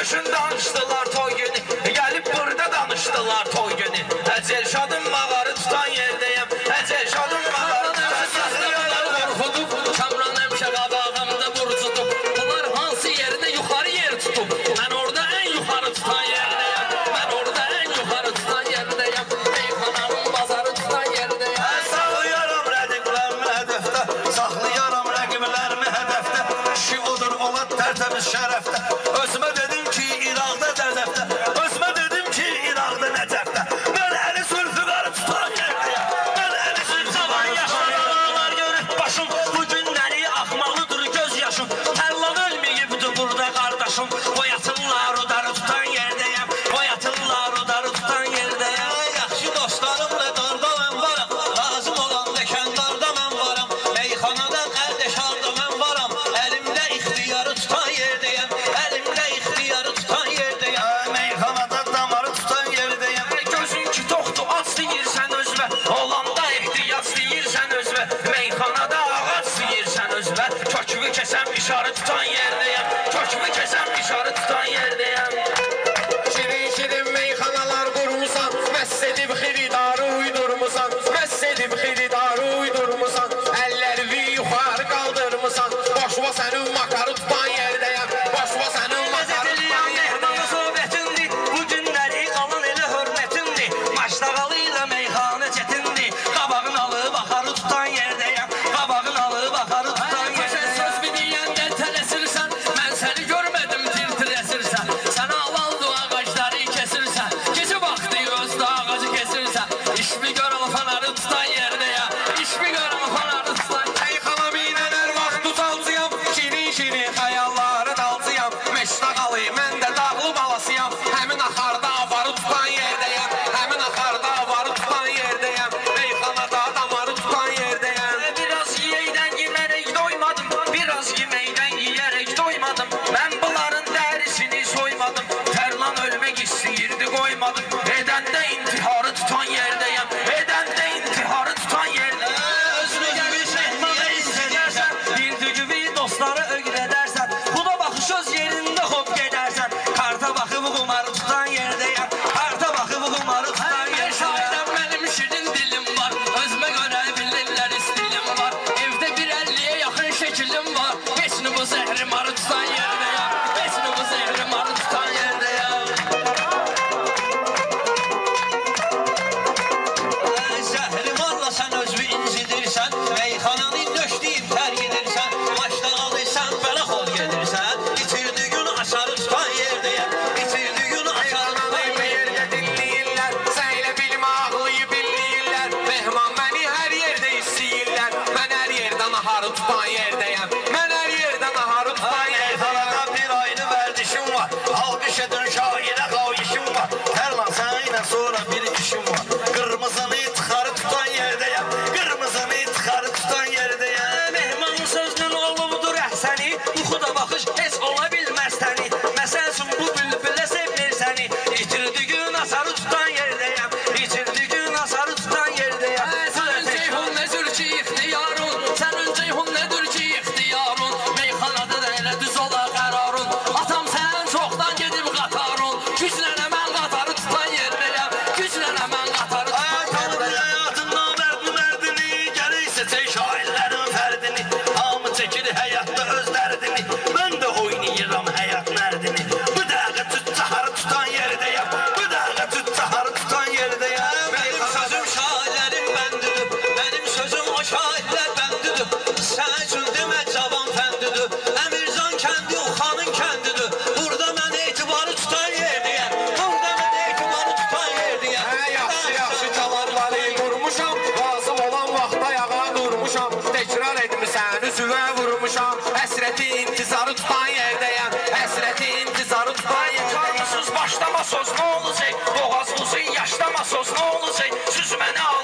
dışında açtılar toy günü Gelip burada danıştılar toy günü Ecel şadım mağarı tutan yerdeyim. Ecel şadım mağarı tutan yerdeyim. Korkudum kamran hemşe kabağımda burcudum Bunlar hansı yerine yukarı yer tutup. Ben orada en yukarı tutan yerdeyim. Ben orada en yukarı tutan yerdeyim. Meyhananın bazarı tutan yerdeyim. Ben saklayaram rəqiblərimi olat tertemiz şərəfdə some that thing. I don't know. sos ne olacak? Boğaz uzun yaşlama sos ne olacak? Süzme ne